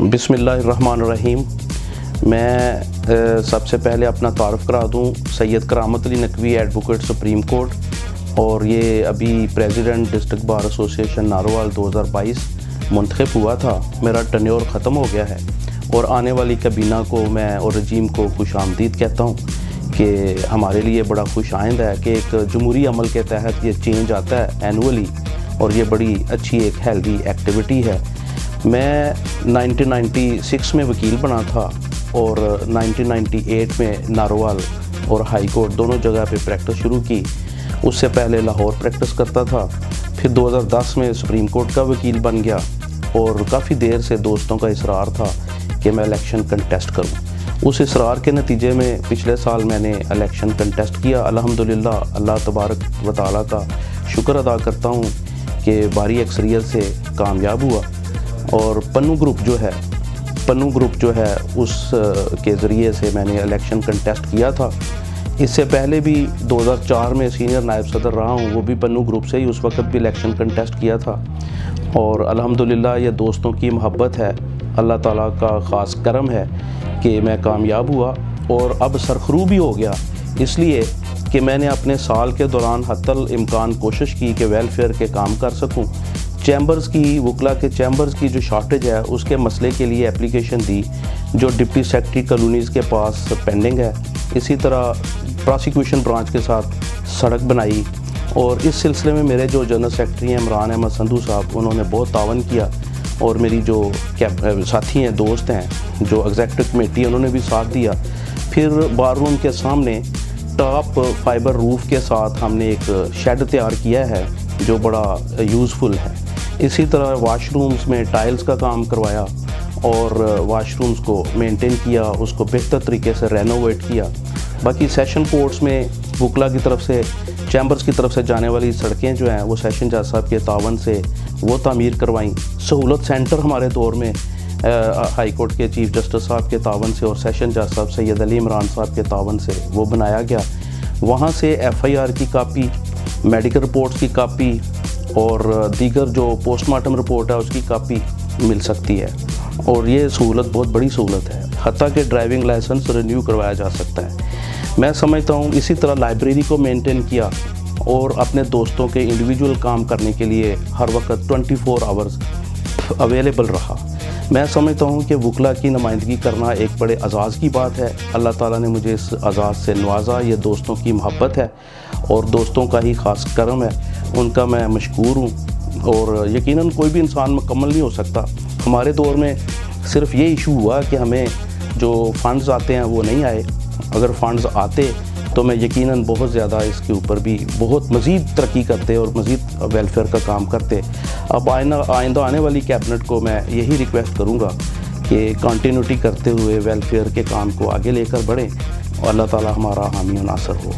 बिसमीम मैं सबसे पहले अपना तारफ़ करा दूँ Syed Karamat Ali Naqvi advocate Supreme Court और ये अभी president district bar association Narowal 2022 मुंतखब हुआ था। मेरा टन्योर ख़त्म हो गया है और आने वाली कबीना को मैं और रजीम को खुश आमदीद कहता हूँ कि हमारे लिए बड़ा खुश आइंद है कि एक जमहूरी अमल के तहत ये चेंज आता है एनुअली और ये बड़ी अच्छी एक हेल्दी एक्टिविटी है। मैं 1996 में वकील बना था और 1998 में नारोवाल और हाई कोर्ट दोनों जगह पे प्रैक्टिस शुरू की। उससे पहले लाहौर प्रैक्टिस करता था। फिर 2010 में सुप्रीम कोर्ट का वकील बन गया और काफ़ी देर से दोस्तों का इसरार था कि मैं इलेक्शन कंटेस्ट करूँ। उस इसरार के नतीजे में पिछले साल मैंने इलेक्शन कंटेस्ट किया। अल्हम्दुलिल्लाह, अल्लाह तबारक व ताली का शुक्र अदा करता हूँ कि बारी अक्सरियत से कामयाब हुआ। और पन्नू ग्रुप जो है, पन्नू ग्रुप जो है, उस के ज़रिए से मैंने इलेक्शन कंटेस्ट किया था। इससे पहले भी 2004 में सीनियर नायब सदर रहा हूँ, वो भी पन्नू ग्रुप से ही उस वक्त भी इलेक्शन कंटेस्ट किया था। और अल्हम्दुलिल्लाह, ये दोस्तों की मोहब्बत है, अल्लाह ताला का ख़ास करम है कि मैं कामयाब हुआ और अब सरखरू भी हो गया। इसलिए कि मैंने अपने साल के दौरान हतल इम्कान कोशिश की कि वेलफेयर के काम कर सकूँ। चैम्बर्स की, वकला के चैम्बर्स की जो शॉर्टेज है, उसके मसले के लिए एप्लीकेशन दी, जो डिप्टी सेक्रेटरी कॉलोनीज़ के पास पेंडिंग है। इसी तरह प्रोसिक्यूशन ब्रांच के साथ सड़क बनाई और इस सिलसिले में मेरे जो जनरल सेक्रेटरी हैं, इमरान अहमद संधू साहब, उन्होंने बहुत तावन किया और मेरी जो साथी हैं, दोस्त हैं, जो एग्जेक्टिव कमेटी उन्होंने भी साथ दिया। फिर बार रूम के सामने टॉप फाइबर रूफ के साथ हमने एक शेड तैयार किया है। जो बड़ा यूज़फुल है। इसी तरह वाशरूम्स में टाइल्स का काम करवाया और वाशरूम्स को मेंटेन किया, उसको बेहतर तरीके से रेनोवेट किया। बाकी सेशन कोर्ट्स में बुकला की तरफ़ से चैम्बर्स की तरफ़ से जाने वाली सड़कें जो हैं, वो सेशन जज साहब के तावन से वो तमीर करवाई। सहूलत सेंटर हमारे दौर में हाई कोर्ट के चीफ जस्टिस साहब के तावन से और सेशन जज साहब सैयद अली इमरान साहब के तावन से वो बनाया गया। वहाँ से एफआईआर की कापी मेडिकल रिपोर्ट्स की कापी और दीगर जो पोस्टमार्टम रिपोर्ट है उसकी कापी मिल सकती है। और ये सहूलत बहुत बड़ी सहूलत है हती कि ड्राइविंग लाइसेंस रिन्यू करवाया जा सकता है। मैं समझता हूँ इसी तरह लाइब्रेरी को मेंटेन किया और अपने दोस्तों के इंडिविजुअल काम करने के लिए हर वक्त 24 फोर आवर्स अवेलेबल रहा। मैं समझता हूँ कि वकला की नुमाइंदगी करना एक बड़े एजाज़ की बात है। अल्लाह ताला ने मुझे इस एजाज़ से नवाजा। ये दोस्तों की मोहब्बत है और दोस्तों का ही ख़ास करम है। उनका मैं मशहूर हूँ और यकीनन कोई भी इंसान मुकम्मल नहीं हो सकता। हमारे दौर में सिर्फ़ ये इशू हुआ कि हमें जो फंड्स आते हैं वो नहीं आए। अगर फंड्स आते तो मैं यकीनन बहुत ज़्यादा इसके ऊपर भी बहुत मज़ीद तरक्की करते और मज़ीद वेलफेयर का काम करते। अब आइंदा आइंदा आने वाली कैबिनेट को मैं यही रिक्वेस्ट करूँगा कि कंटिन्यूटी करते हुए वेलफेयर के काम को आगे लेकर बढ़ें। और अल्लाह ताला हमारा हामी नासर हो।